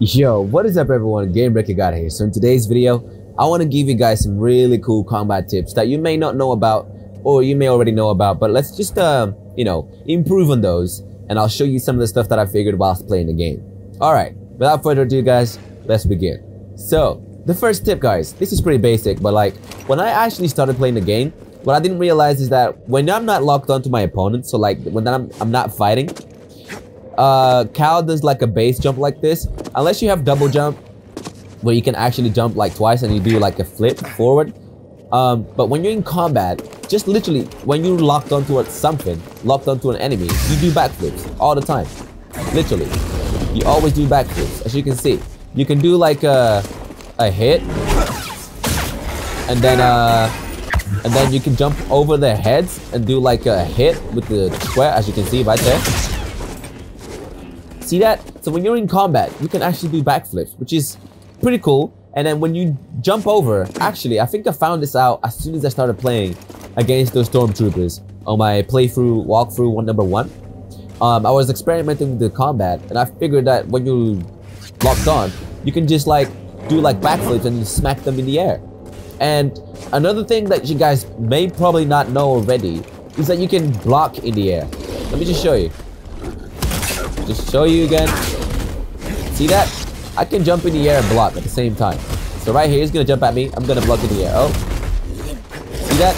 Yo, what is up everyone? Game Breaker God here. So in today's video, I want to give you guys some really cool combat tips that you may not know about or you may already know about, but let's just, uh, you know, improve on those and I'll show you some of the stuff that I figured whilst playing the game. Alright, without further ado guys, let's begin. So, the first tip guys, this is pretty basic, but like, when I actually started playing the game, what I didn't realize is that when I'm not locked onto my opponent, so like when I'm, I'm not fighting, uh, Cal does like a base jump like this. Unless you have double jump, where you can actually jump like twice and you do like a flip forward. Um, but when you're in combat, just literally, when you're locked onto something, locked onto an enemy, you do backflips all the time. Literally. You always do backflips, as you can see. You can do like a, a hit, and then uh, and then you can jump over their heads and do like a hit with the square, as you can see right there. See that? So when you're in combat, you can actually do backflips, which is pretty cool. And then when you jump over, actually, I think I found this out as soon as I started playing against those stormtroopers on my playthrough walkthrough one number one. Um, I was experimenting with the combat, and I figured that when you locked on, you can just like do like backflips and smack them in the air. And another thing that you guys may probably not know already is that you can block in the air. Let me just show you. Just show you again. See that? I can jump in the air and block at the same time. So right here, he's gonna jump at me. I'm gonna block in the air. Oh. See that?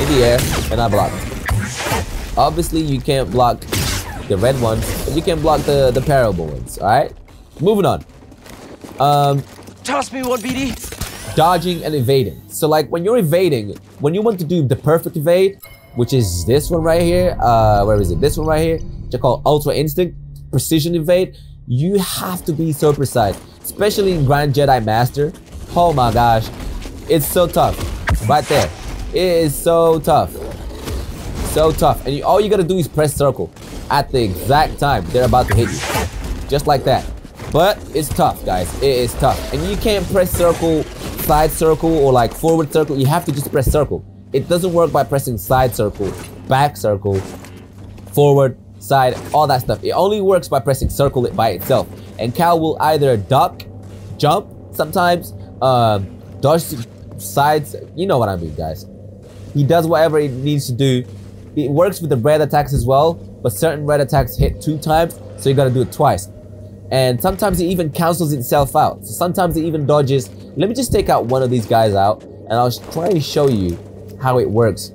In the air, and I block. Obviously, you can't block the red ones, but you can block the, the parryable ones, alright? Moving on. Um, Toss me one, BD dodging and evading. So like when you're evading, when you want to do the perfect evade, which is this one right here, uh, where is it? This one right here, which I call Ultra Instinct, Precision Evade, you have to be so precise, especially in Grand Jedi Master. Oh my gosh, it's so tough, right there. It is so tough, so tough. And you, all you gotta do is press circle at the exact time they're about to hit you, just like that. But it's tough, guys. It is tough. And you can't press circle side circle or like forward circle, you have to just press circle. It doesn't work by pressing side circle, back circle, forward, side, all that stuff. It only works by pressing circle it by itself. And Cal will either duck, jump, sometimes, uh, dodge sides, you know what I mean, guys. He does whatever he needs to do. It works with the red attacks as well, but certain red attacks hit two times, so you gotta do it twice. And sometimes it even cancels itself out. So sometimes it even dodges let me just take out one of these guys out and I'll try and show you how it works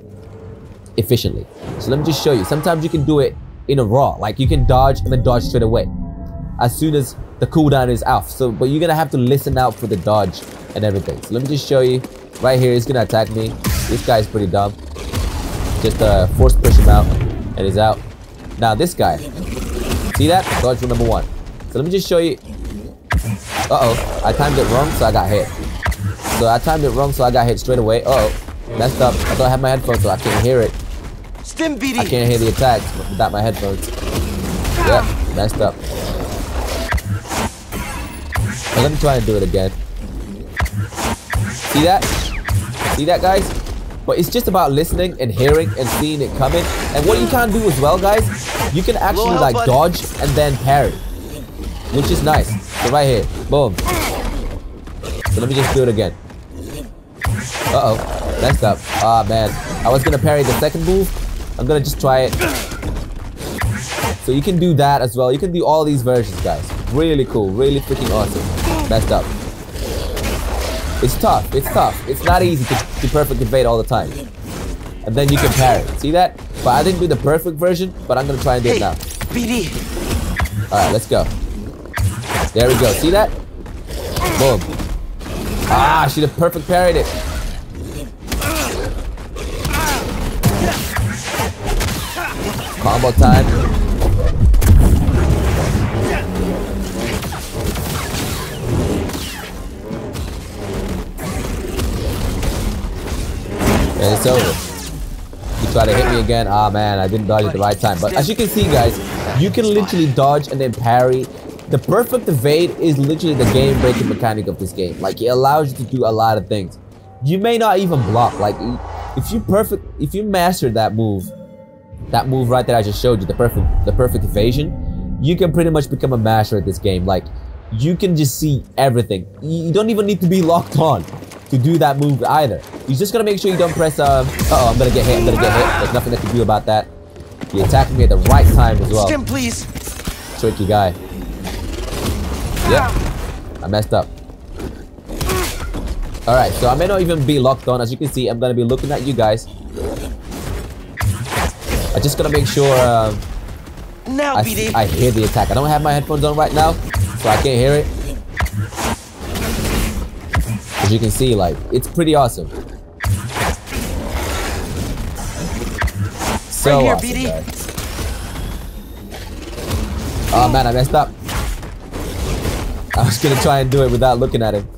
efficiently. So let me just show you. Sometimes you can do it in a raw, like you can dodge and then dodge straight away as soon as the cooldown is off. So, but you're gonna have to listen out for the dodge and everything. So let me just show you. Right here, he's gonna attack me. This guy's pretty dumb. Just uh, force push him out, and he's out. Now this guy, see that? Dodge rule number one. So let me just show you uh-oh. I timed it wrong, so I got hit. So I timed it wrong, so I got hit straight away. Uh oh Messed up. I don't have my headphones, so I can't hear it. Stim BD. I can't hear the attacks without my headphones. Yep, messed up. Let me try and do it again. See that? See that, guys? But it's just about listening and hearing and seeing it coming. And what you can do as well, guys, you can actually like dodge and then parry. Which is nice. So right here. Boom. So let me just do it again. Uh-oh. Messed up. Ah, oh, man. I was gonna parry the second move. I'm gonna just try it. So you can do that as well. You can do all these versions, guys. Really cool. Really freaking awesome. Messed up. It's tough. It's tough. It's not easy to, to perfect evade all the time. And then you can parry. See that? But I didn't do the perfect version, but I'm gonna try and do it now. BD. Alright, let's go. There we go. See that? Boom. Ah, should have perfect parried it. Combo time. And it's over. You try to hit me again. Ah, man, I didn't dodge at the right time. But as you can see, guys, you can literally dodge and then parry the perfect evade is literally the game breaking mechanic of this game. Like it allows you to do a lot of things. You may not even block. Like if you perfect, if you master that move, that move right that I just showed you, the perfect, the perfect evasion, you can pretty much become a master at this game. Like you can just see everything. You don't even need to be locked on to do that move either. You just gotta make sure you don't press, um, uh oh, I'm gonna get hit, I'm gonna get hit. There's nothing I can do about that. He attacked me at the right time as well. Stim, please. Tricky guy. Yep. I messed up. Alright, so I may not even be locked on. As you can see, I'm gonna be looking at you guys. I just gotta make sure um, Now, I, I hear the attack. I don't have my headphones on right now, so I can't hear it. As you can see, like, it's pretty awesome. So Right here, awesome, BD. Oh man, I messed up. I was gonna try and do it without looking at him.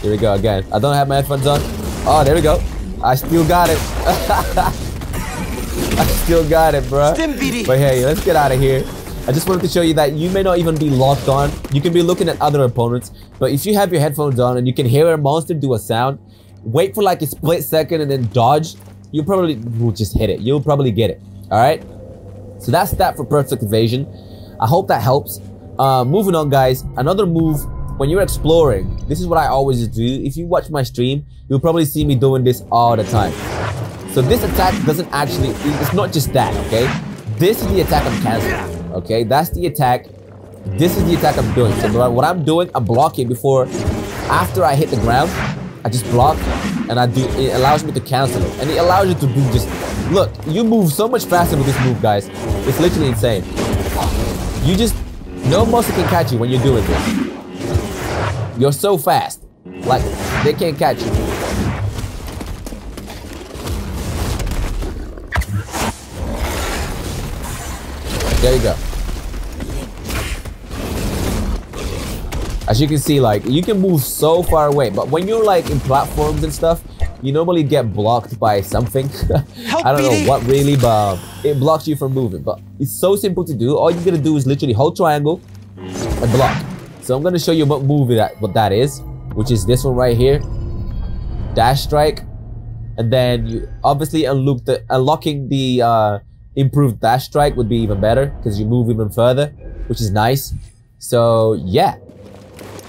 Here we go again. I don't have my headphones on. Oh, there we go. I still got it. I still got it, bro. But hey, let's get out of here. I just wanted to show you that you may not even be locked on. You can be looking at other opponents, but if you have your headphones on and you can hear a monster do a sound, wait for like a split second and then dodge. You probably will just hit it. You'll probably get it. All right. So that's that for perfect evasion. I hope that helps. Uh, moving on, guys. Another move when you're exploring. This is what I always do. If you watch my stream, you'll probably see me doing this all the time. So this attack doesn't actually, it's not just that, okay? This is the attack I'm canceling, okay? That's the attack. This is the attack I'm doing. So what I'm doing, I'm blocking before, after I hit the ground, I just block and I do, it allows me to cancel it. And it allows you to do just, look, you move so much faster with this move, guys. It's literally insane. You just, no monster can catch you when you're doing this. You're so fast. Like, they can't catch you. There you go. As you can see, like, you can move so far away, but when you're like in platforms and stuff, you normally get blocked by something. I don't know what really, but it blocks you from moving. But it's so simple to do. All you gotta do is literally hold triangle and block. So I'm gonna show you what move that what that is, which is this one right here. Dash strike. And then you obviously unlock the unlocking the uh improved dash strike would be even better because you move even further, which is nice. So yeah,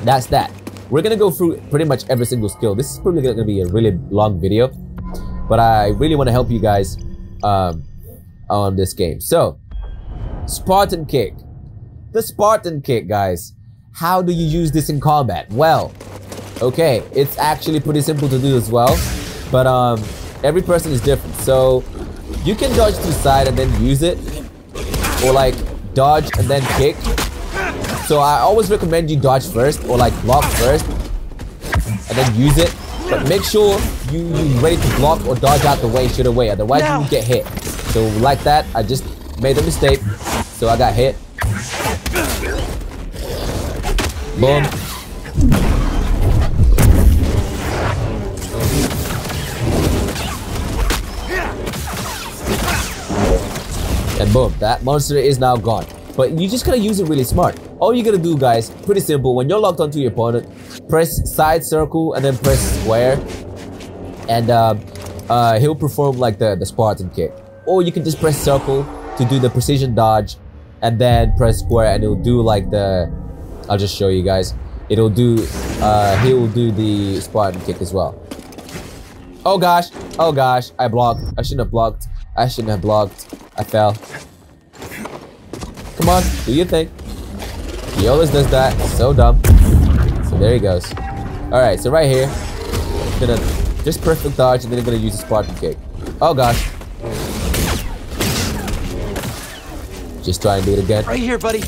that's that. We're gonna go through pretty much every single skill. This is probably gonna be a really long video, but I really want to help you guys um, on this game. So, Spartan kick. The Spartan kick, guys. How do you use this in combat? Well, okay, it's actually pretty simple to do as well, but um, every person is different. So, you can dodge to the side and then use it, or like dodge and then kick. So I always recommend you dodge first or like block first and then use it. But make sure you you ready to block or dodge out the way straight away. Otherwise you get hit. So like that, I just made a mistake. So I got hit. Boom. And boom, that monster is now gone. But you just gotta use it really smart. All you gotta do, guys, pretty simple. When you're locked onto your opponent, press side circle and then press square. And um, uh, he'll perform like the, the Spartan kick. Or you can just press circle to do the precision dodge. And then press square and it'll do like the... I'll just show you guys. It'll do... Uh, he'll do the Spartan kick as well. Oh gosh. Oh gosh. I blocked. I shouldn't have blocked. I shouldn't have blocked. I fell. Come on, do your thing. He always does that. So dumb. So there he goes. Alright, so right here, gonna just perfect dodge and then I'm gonna use a Spartan kick. Oh gosh. Just try and do it again. Right here, buddy.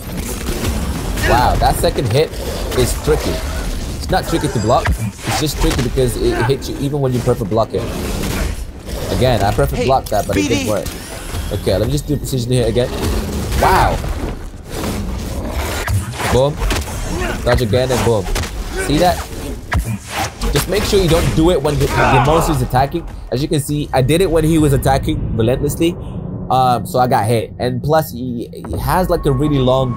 Wow, that second hit is tricky. It's not tricky to block. It's just tricky because it, it hits you even when you perfect block it. Again, I perfect Hey, blocked that, but it didn't work. Okay, let me just do precision hit again. Wow. Boom. Dodge again and boom. See that? Just make sure you don't do it when the, the monster is attacking. As you can see, I did it when he was attacking relentlessly. Um, so I got hit. And plus, he, he has like a really long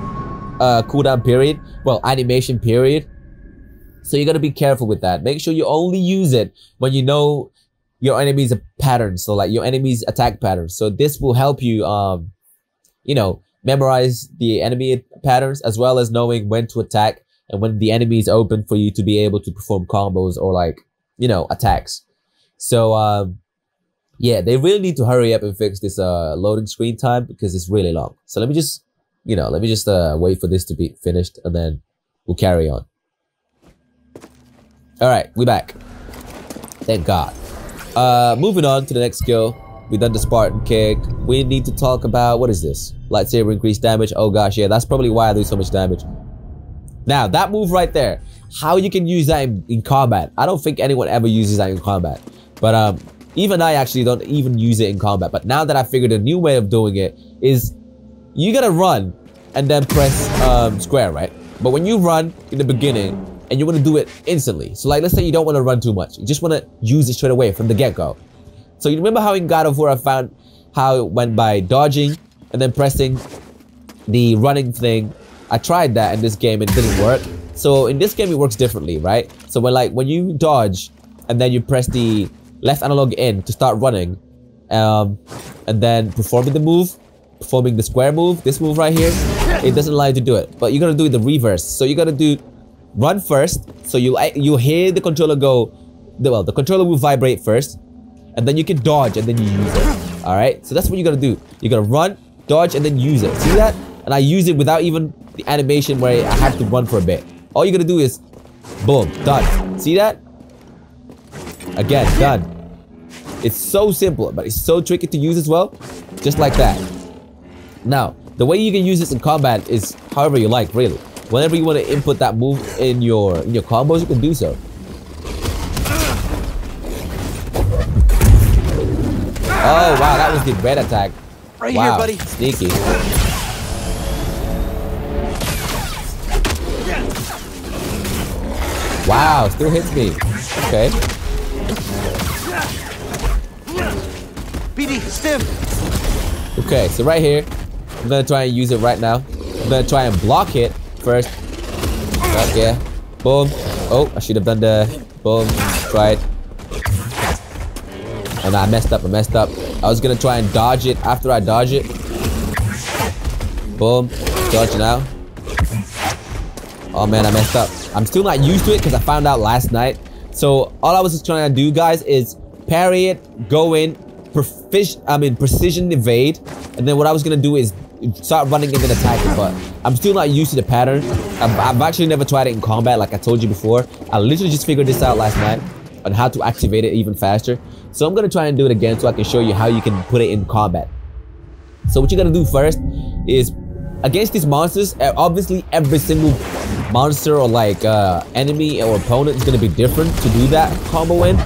uh, cooldown period. Well, animation period. So you gotta be careful with that. Make sure you only use it when you know your enemy's pattern. So like your enemy's attack pattern. So this will help you, um, you know, memorize the enemy patterns as well as knowing when to attack and when the enemy is open for you to be able to perform combos or like, you know, attacks. So, um, yeah, they really need to hurry up and fix this uh, loading screen time because it's really long. So let me just, you know, let me just uh, wait for this to be finished and then we'll carry on. All right, we're back. Thank God. Uh, moving on to the next skill. We done the Spartan kick. We need to talk about what is this? Lightsaber increase damage. Oh gosh, yeah, that's probably why I do so much damage. Now that move right there, how you can use that in, in combat? I don't think anyone ever uses that in combat. But um, even I actually don't even use it in combat. But now that I figured a new way of doing it is you gotta run and then press um, square, right? But when you run in the beginning and you want to do it instantly. So like, let's say you don't want to run too much. You just want to use it straight away from the get-go. So you remember how in God of War I found how it went by dodging and then pressing the running thing. I tried that in this game and it didn't work. So in this game it works differently, right? So when like when you dodge and then you press the left analog in to start running, um, and then performing the move, performing the square move, this move right here, it doesn't allow you to do it. But you're gonna do the reverse. So you gotta do run first. So you you hear the controller go, well, the controller will vibrate first, and then you can dodge and then you use it. All right. So that's what you're gonna do. You're gonna run, dodge, and then use it. See that? And I use it without even the animation where I have to run for a bit. All you're gonna do is, boom, done. See that? Again, done. It's so simple, but it's so tricky to use as well. Just like that. Now, the way you can use this in combat is however you like, really. Whenever you want to input that move in your in your combos, you can do so. Oh wow, that was the red attack. Right wow, here, buddy. Sneaky. Wow, still hits me. Okay. BD, stim. Okay, so right here, I'm gonna try and use it right now. I'm gonna try and block it first. Right, yeah. Boom. Oh, I should have done the boom. It. And I messed up, I messed up. I was gonna try and dodge it after I dodge it. Boom. Dodge now. Oh man, I messed up. I'm still not used to it because I found out last night. So all I was just trying to do, guys, is parry it, go in, I mean precision evade, and then what I was gonna do is start running and then attacking. But I'm still not used to the pattern. I've, I've actually never tried it in combat, like I told you before. I literally just figured this out last night on how to activate it even faster. So I'm gonna try and do it again so I can show you how you can put it in combat. So what you gotta do first is against these monsters, uh, obviously every single monster or like uh, enemy or opponent is gonna be different to do that combo in.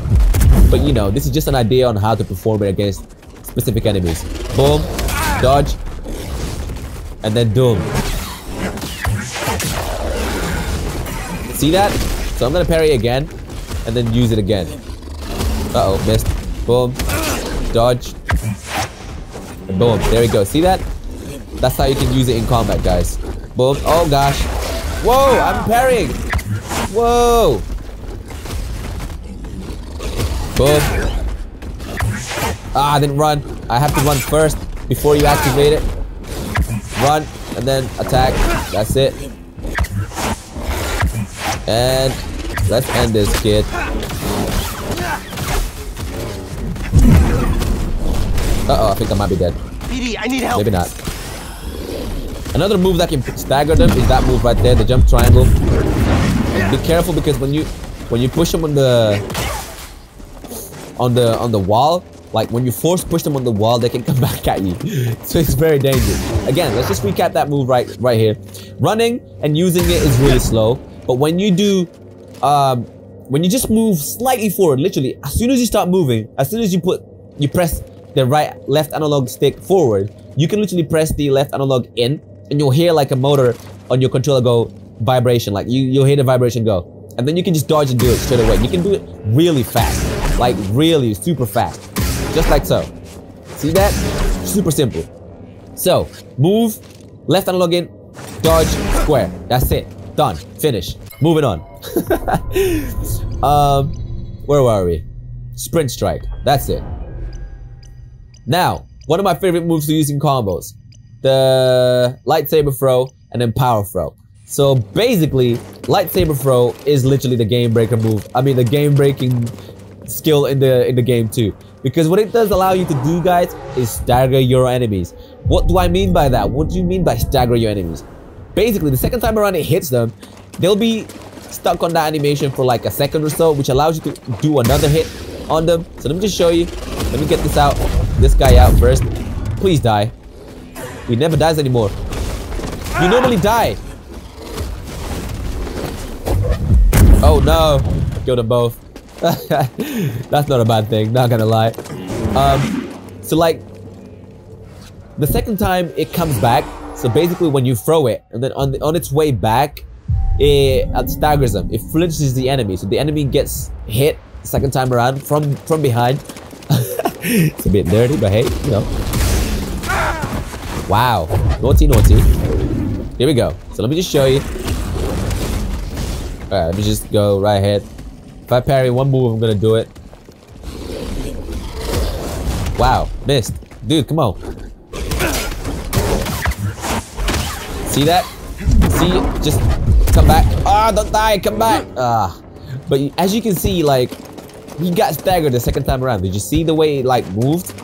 But you know, this is just an idea on how to perform it against specific enemies. Boom, dodge, and then doom. See that? So I'm gonna parry again, and then use it again. Uh oh, missed. Boom, dodge, and boom. There we go. See that? That's how you can use it in combat, guys. Boom. Oh gosh. Whoa, I'm parrying. Whoa. Boom. Ah, I didn't run. I have to run first before you activate it. Run and then attack. That's it. And let's end this kid. Uh oh, I think I might be dead. BD, I need help. Maybe not. Another move that can stagger them is that move right there, the jump triangle. And be careful because when you when you push them on the on the on the wall, like when you force push them on the wall, they can come back at you. So it's very dangerous. Again, let's just recap that move right right here. Running and using it is really slow, but when you do um when you just move slightly forward, literally, as soon as you start moving, as soon as you put you press the right left analog stick forward, you can literally press the left analog in and you'll hear like a motor on your controller go vibration like you you'll hear the vibration go and then you can just dodge and do it straight away you can do it really fast like really super fast just like so. See that? Super simple. So move left analog in dodge square. That's it. Done. Finish. Moving on. Um where were we? Sprint strike. That's it. Now one of my favorite moves to use in combos. The lightsaber throw and then power throw. So basically, lightsaber throw is literally the game breaker move. I mean, the game breaking skill in the in the game too. Because what it does allow you to do, guys, is stagger your enemies. What do I mean by that? What do you mean by stagger your enemies? Basically, the second time around it hits them, they'll be stuck on that animation for like a second or so, which allows you to do another hit on them. So let me just show you. Let me get this out. This guy out first. Please die. He never dies anymore. You normally die. Oh no. Killed them both. That's not a bad thing, not gonna lie. Um, so like, the second time it comes back, so basically when you throw it, and then on, the, on its way back, it uh, staggers them. It flinches the enemy, so the enemy gets hit second time around from from behind. it's a bit dirty, but hey, you know. Wow, naughty, naughty. Here we go. So let me just show you. Alright, let me just go right ahead. If I parry one move, I'm gonna do it. Wow, missed. Dude, come on. See that? See, just come back. Ah, oh, don't die, come back. Ah, but as you can see, like, he got staggered the second time around. Did you see the way it, like, moved?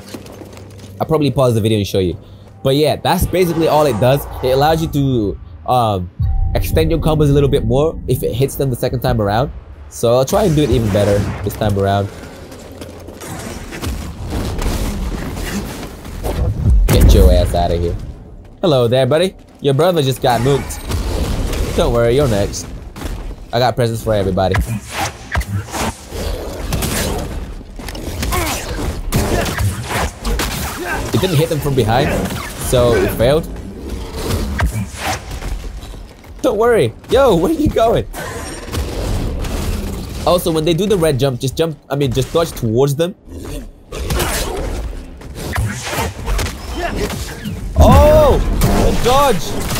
I'll probably pause the video and show you. But yeah, that's basically all it does. It allows you to um, extend your combos a little bit more if it hits them the second time around. So I'll try and do it even better this time around. Get your ass out of here. Hello there, buddy. Your brother just got nuked. Don't worry, you're next. I got presents for everybody. It didn't hit them from behind, so it failed. Don't worry. Yo, where are you going? Also, when they do the red jump, just jump, I mean, just dodge towards them. Oh! The dodge!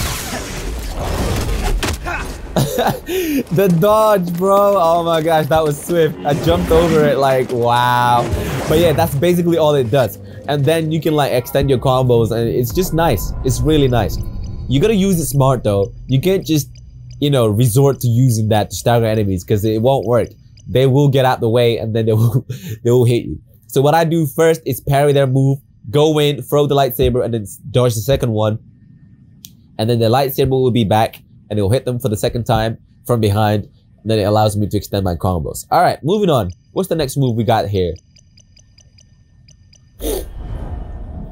the dodge, bro. Oh my gosh, that was swift. I jumped over it like, wow. But yeah, that's basically all it does. And then you can like extend your combos and it's just nice. It's really nice. You gotta use it smart though. You can't just you know, resort to using that to stagger enemies because it won't work. They will get out the way and then they will, they will hit you. So what I do first is parry their move, go in, throw the lightsaber and then dodge the second one. And then the lightsaber will be back and it will hit them for the second time from behind. And then it allows me to extend my combos. All right, moving on. What's the next move we got here?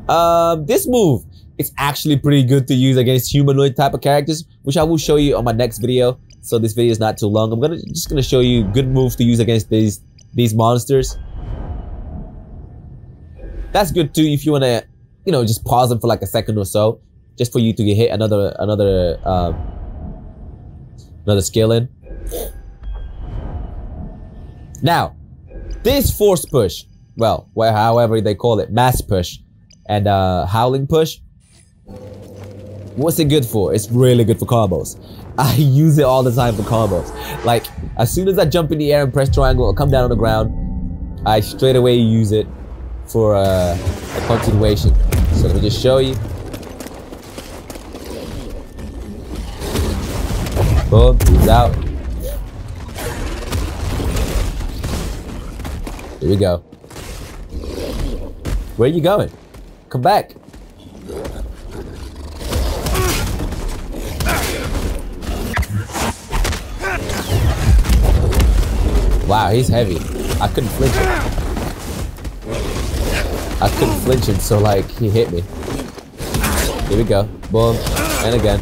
Um, this move it's actually pretty good to use against humanoid type of characters, which I will show you on my next video. So this video is not too long. I'm gonna just gonna show you good moves to use against these these monsters. That's good too if you wanna, you know, just pause them for like a second or so, just for you to hit another another um, another skill in. Now, this force push, well, however they call it, mass push, and uh, howling push, What's it good for? It's really good for combos. I use it all the time for combos. Like, as soon as I jump in the air and press triangle or come down on the ground, I straight away use it for uh, a continuation. So let me just show you. Boom, he's out. Here we go. Where are you going? Come back. Wow, he's heavy. I couldn't flinch him. I couldn't flinch him, so like, he hit me. Here we go. Boom. And again.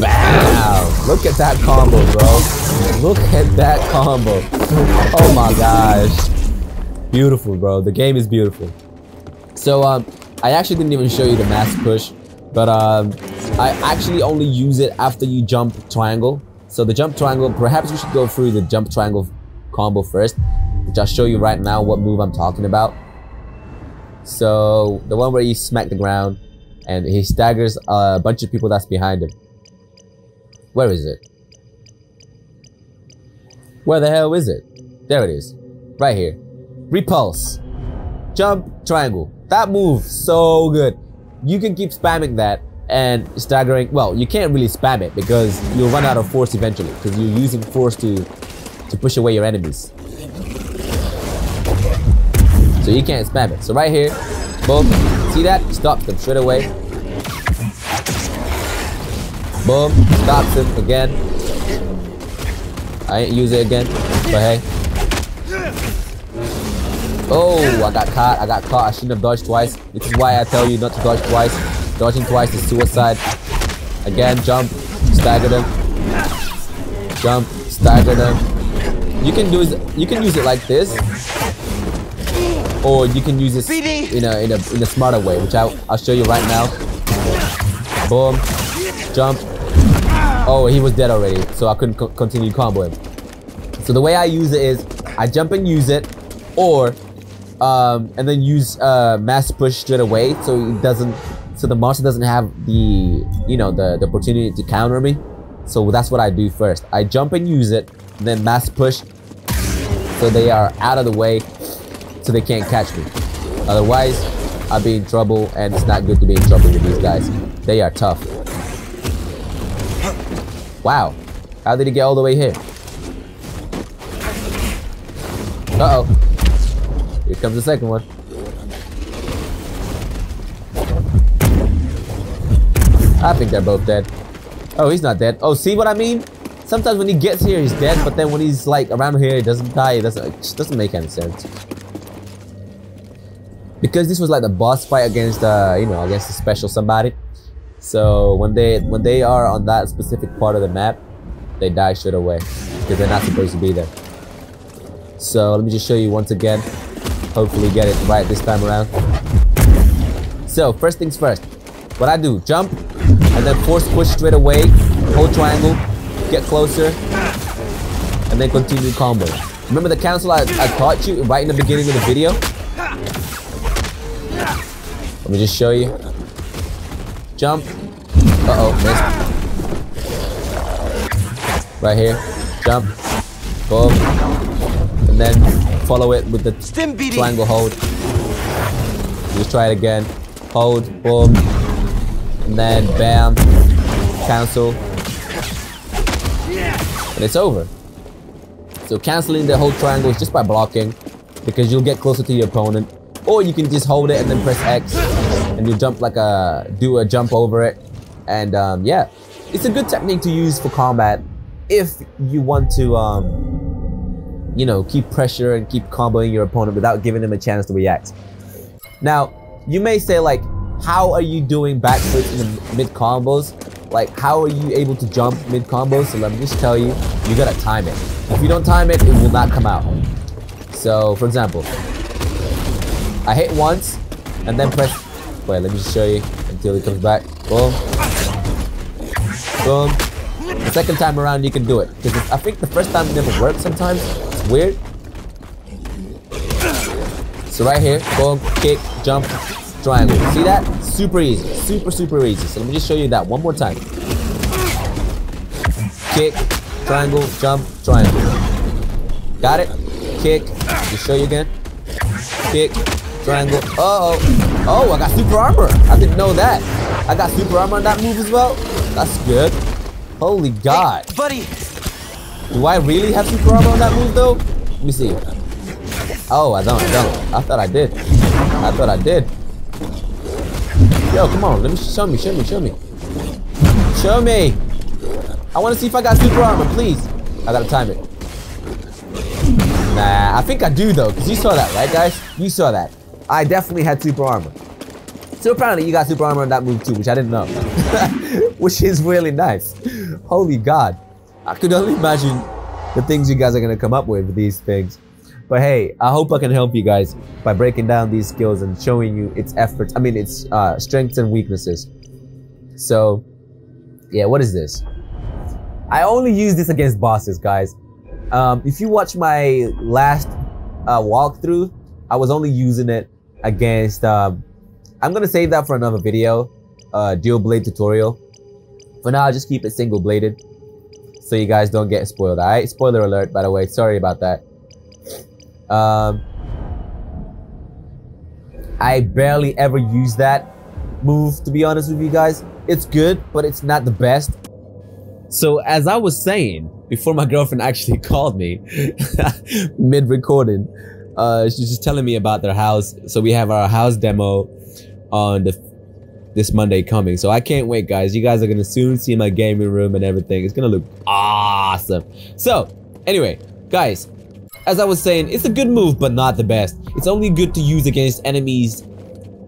Wow! Look at that combo, bro. Look at that combo. Oh my gosh. Beautiful, bro. The game is beautiful. So, um, I actually didn't even show you the mass push, but um, I actually only use it after you jump triangle. So the jump triangle, perhaps we should go through the jump triangle combo first, which I'll show you right now what move I'm talking about. So the one where you smack the ground and he staggers a bunch of people that's behind him. Where is it? Where the hell is it? There it is. Right here. Repulse. Jump triangle. That move, so good. You can keep spamming that and staggering. Well, you can't really spam it because you'll run out of force eventually because you're using force to to push away your enemies. So you can't spam it. So right here, boom, see that? Stops them straight away. Boom, stops him again. I ain't use it again, but hey. Oh, I got caught. I got caught. I shouldn't have dodged twice. This is why I tell you not to dodge twice. Dodging twice is suicide. Again, jump, stagger them. Jump, stagger them. You can do it. You can use it like this, or you can use this in a in a in a smarter way, which I I'll show you right now. Boom, jump. Oh, he was dead already, so I couldn't co continue combo him. So the way I use it is I jump and use it, or um, and then use uh, mass push straight away, so it doesn't, so the monster doesn't have the, you know, the, the opportunity to counter me. So that's what I do first. I jump and use it, then mass push, so they are out of the way, so they can't catch me. Otherwise, I'll be in trouble, and it's not good to be in trouble with these guys. They are tough. Wow, how did he get all the way here? Uh oh. Here comes the second one. I think they're both dead. Oh, he's not dead. Oh, see what I mean? Sometimes when he gets here, he's dead, but then when he's like around here, he doesn't die. It doesn't, it doesn't make any sense. Because this was like the boss fight against, uh, you know, against a special somebody. So when they when they are on that specific part of the map, they die straight away because they're not supposed to be there. So let me just show you once again. Hopefully get it right this time around. So first things first. What I do, jump, and then force push straight away, hold triangle, get closer, and then continue combo. Remember the cancel I, I taught you right in the beginning of the video? Let me just show you. Jump. Uh-oh, missed. Right here. Jump. Boom. And then follow it with the triangle hold. Just try it again. Hold, boom. And then bam. Cancel. And it's over. So canceling the whole triangle is just by blocking because you'll get closer to your opponent. Or you can just hold it and then press X and you jump like a, do a jump over it. And um, yeah, it's a good technique to use for combat if you want to, um, you know, keep pressure and keep comboing your opponent without giving them a chance to react. Now, you may say like, how are you doing backflips in mid combos? Like, how are you able to jump mid combos? So let me just tell you, you gotta time it. If you don't time it, it will not come out. So, for example, I hit once and then press. Wait, let me just show you until it comes back. Boom. Boom. The second time around, you can do it. Because I think the first time never works sometimes. It's weird. So right here, boom, kick, jump, triangle. See that? Super easy. Super, super easy. So let me just show you that one more time. Kick, triangle, jump, triangle. Got it? Kick. Just show you again. Kick, triangle. Uh oh. Oh, I got super armor. I didn't know that. I got super armor on that move as well. That's good. Holy God. Hey, buddy! Do I really have super armor on that move though? Let me see. Oh, I don't, I don't. I thought I did. I thought I did. Yo, come on. Let me show me, show me, show me. Show me. I want to see if I got super armor, please. I gotta time it. Nah, I think I do though, because you saw that, right, guys? You saw that. I definitely had super armor. So apparently you got super armor on that move too, which I didn't know. which is really nice. Holy God. I could only imagine the things you guys are to come up with with these things. But hey, I hope I can help you guys by breaking down these skills and showing you its efforts. I mean, its uh, strengths and weaknesses. So, yeah, what is this? I only use this against bosses, guys. Um, if you watch my last uh, walkthrough, I was only using it against. Um, I'm gonna save that for another video, uh, dual blade tutorial. For now, I'll just keep it single bladed, so you guys don't get spoiled. Alright, spoiler alert. By the way, sorry about that. Um, I barely ever use that move, to be honest with you guys. It's good, but it's not the best. So as I was saying, before my girlfriend actually called me mid-recording, uh, she's just telling me about their house. So we have our house demo on the this Monday coming. So I can't wait, guys. You guys are gonna soon see my gaming room and everything. It's gonna look awesome. So anyway, guys, as I was saying, it's a good move, but not the best. It's only good to use against enemies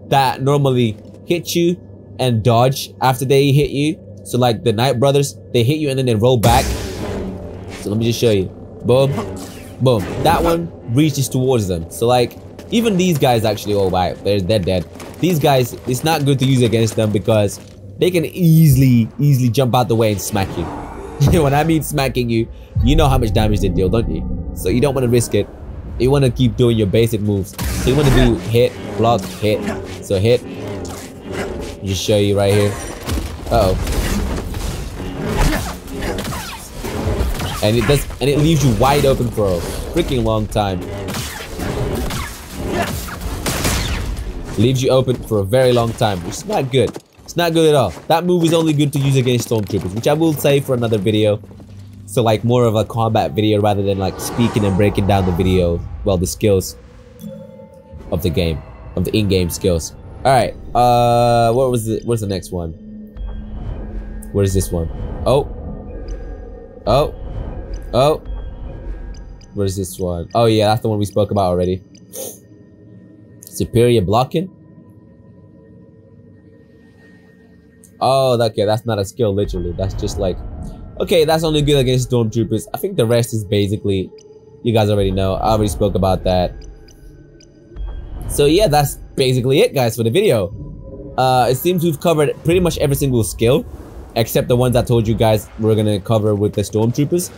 that normally hit you and dodge after they hit you. So like the Nightbrothers, they hit you and then they roll back. So let me just show you. Boom. Boom. That one reaches towards them. So like, even these guys actually, oh wow, they're, they're dead. These guys, it's not good to use against them because they can easily, easily jump out the way and smack you. when I mean smacking you, you know how much damage they deal, don't you? So you don't want to risk it. You want to keep doing your basic moves. So you want to do hit, block, hit. So hit. Just show you right here. Uh oh. And it does and it leaves you wide open for a freaking long time. Leaves you open for a very long time, which is not good. It's not good at all. That move is only good to use against stormtroopers, which I will say for another video. So like more of a combat video rather than like speaking and breaking down the video, well the skills of the game, of the in-game skills. All right, uh, what was the, what's the next one? Where is this one? Oh, oh, oh. What is this one? Oh yeah, that's the one we spoke about already. Superior blocking. Oh, okay, that's not a skill, literally. That's just like, okay, that's only good against stormtroopers. I think the rest is basically, you guys already know. I already spoke about that. So yeah, that's basically it, guys, for the video. Uh, it seems we've covered pretty much every single skill, except the ones I told you guys we're gonna cover with the stormtroopers.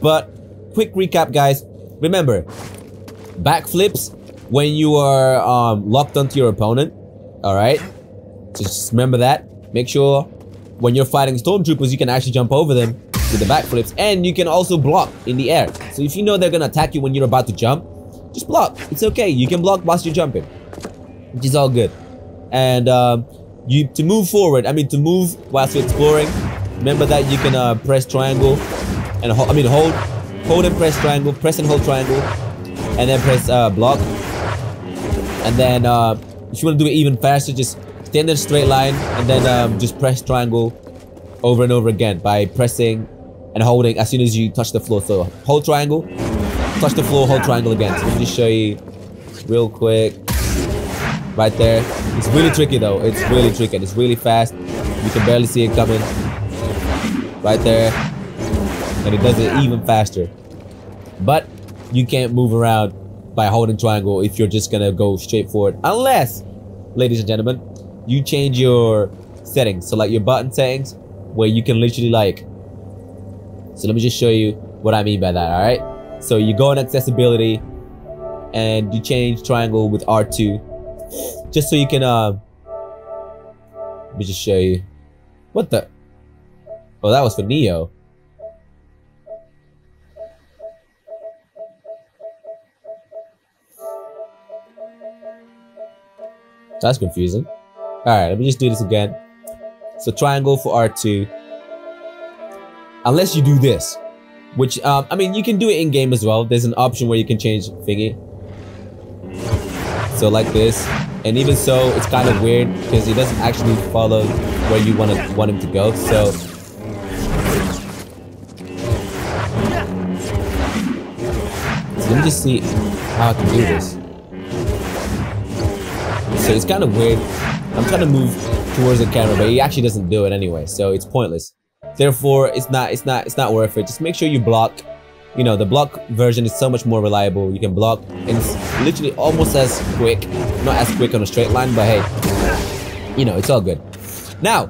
But quick recap, guys. Remember, backflips when you are um, locked onto your opponent. All right, just remember that. Make sure when you're fighting stormtroopers, you can actually jump over them with the backflips, and you can also block in the air. So if you know they're gonna attack you when you're about to jump, just block. It's okay. You can block whilst you're jumping, which is all good. And um, you to move forward. I mean, to move whilst you're exploring. Remember that you can uh, press triangle and I mean hold, hold and press triangle, press and hold triangle, and then press uh, block. And then uh, if you want to do it even faster, just stand in a straight line and then um, just press triangle over and over again by pressing and holding as soon as you touch the floor. So hold triangle, touch the floor, hold triangle again. So let me just show you real quick. Right there. It's really tricky though. It's really tricky. It's really fast. You can barely see it coming. Right there. And it does it even faster. But you can't move around by holding triangle if you're just gonna go straight forward. Unless, ladies and gentlemen, you change your settings. So like your button settings where you can literally like so let me just show you what I mean by that, alright? So you go on accessibility and you change triangle with R2 just so you can uh let me just show you. What the? Oh that was for Neo. That's confusing all right let me just do this again. So triangle for R2 unless you do this which um, I mean you can do it in game as well. There's an option where you can change thingy. So like this. And even so it's kind of weird because he doesn't actually follow where you want to want him to go so. So let me just see how I can do this. So it's kind of weird I'm trying to move towards the camera but he actually doesn't do it anyway so it's pointless. Therefore it's not it's not it's not worth it. Just make sure you block. You know the block version is so much more reliable. You can block and it's literally almost as quick not as quick on a straight line but hey you know it's all good. Now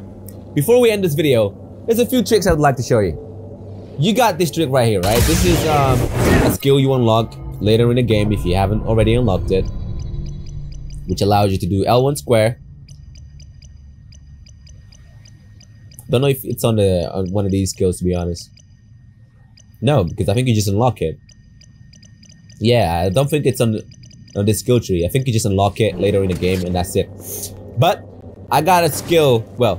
before we end this video there's a few tricks i would like to show you. You got this trick right here right? This is um, a skill you unlock later in the game if you haven't already unlocked it which allows you to do l1 square don't know if it's on the on one of these skills to be honest no, because I think you just unlock it. Yeah, I don't think it's on, on this skill tree. I think you just unlock it later in the game and that's it. But I got a skill, well,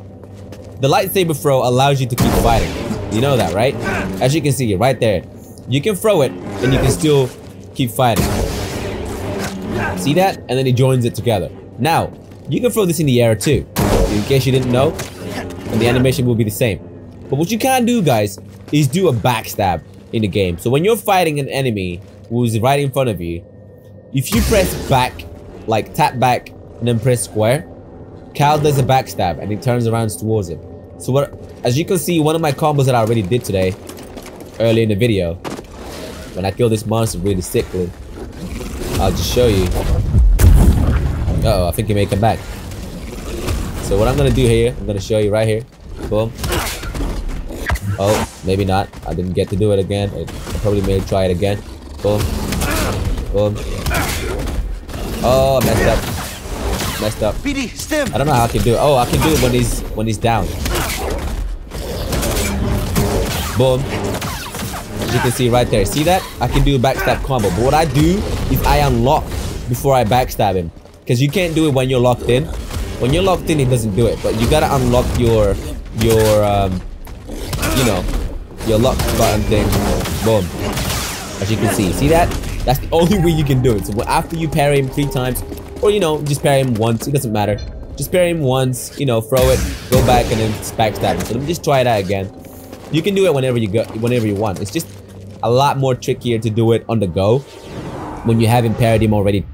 the lightsaber throw allows you to keep fighting. You know that, right? As you can see right there. You can throw it and you can still keep fighting. See that? And then he joins it together. Now, you can throw this in the air too. In case you didn't know, the animation will be the same. But what you can do, guys, is do a backstab in the game. So when you're fighting an enemy who's right in front of you, if you press back, like tap back and then press square, Cal does a backstab and he turns around towards him. So what, as you can see, one of my combos that I already did today, early in the video, when I kill this monster really sickly, I'll just show you. Uh oh I think he may come back. So what I'm gonna do here, I'm gonna show you right here. Boom. Oh, maybe not. I didn't get to do it again. I probably may try it again. Boom. Boom. Oh, I messed up. Messed up. BD, stim. I don't know how I can do it. Oh, I can do it when he's when he's down. Boom. As you can see right there. See that? I can do a backstab combo. But what I do is I unlock before I backstab him. Because you can't do it when you're locked in. When you're locked in, it doesn't do it. But you gotta unlock your, your, um, you know, your lock button thing. Boom. As you can see. See that? That's the only way you can do it. So after you parry him three times, or you know, just parry him once, it doesn't matter. Just parry him once, you know, throw it, go back, and then backstab him. So let me just try that again. You can do it whenever you go, whenever you want. It's just a lot more trickier to do it on the go when you haven't parried him already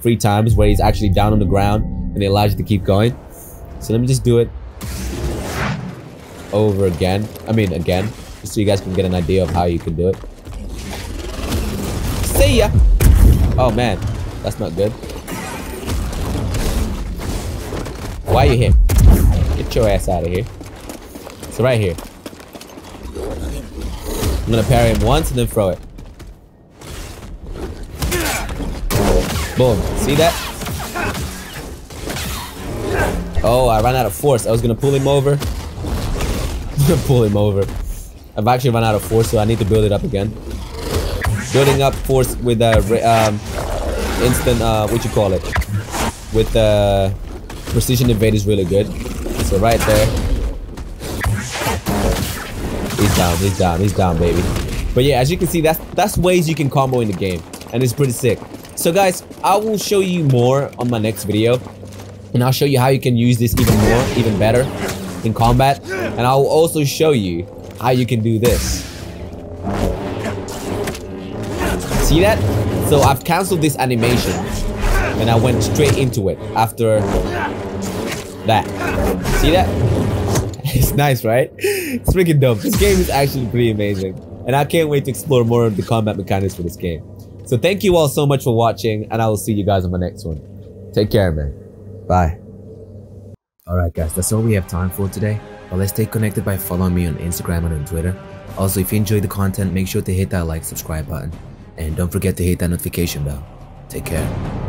three times, where he's actually down on the ground and it allows you to keep going. So let me just do it over again. I mean, again, just so you guys can get an idea of how you can do it. See ya! Oh man, that's not good. Why are you here? Get your ass out of here. So right here. I'm gonna parry him once and then throw it. Boom. See that? Oh, I ran out of force. I was gonna pull him over. pull him over. I've actually run out of force, so I need to build it up again. Building up force with a uh, um, instant, uh, what you call it? With uh, precision evade is really good. So right there. He's down, he's down, he's down, baby. But yeah, as you can see, that's that's ways you can combo in the game. And it's pretty sick. So guys, I will show you more on my next video and I'll show you how you can use this even more, even better in combat. And I will also show you how you can do this. See that? So I've canceled this animation and I went straight into it after that. See that? It's nice, right? It's freaking dope. This game is actually pretty amazing. And I can't wait to explore more of the combat mechanics for this game. So thank you all so much for watching and I will see you guys on my next one. Take care, man. Bye. Alright guys, that's all we have time for today. But let's stay connected by following me on Instagram and on Twitter. Also, if you enjoyed the content, make sure to hit that like, subscribe button. And don't forget to hit that notification bell. Take care.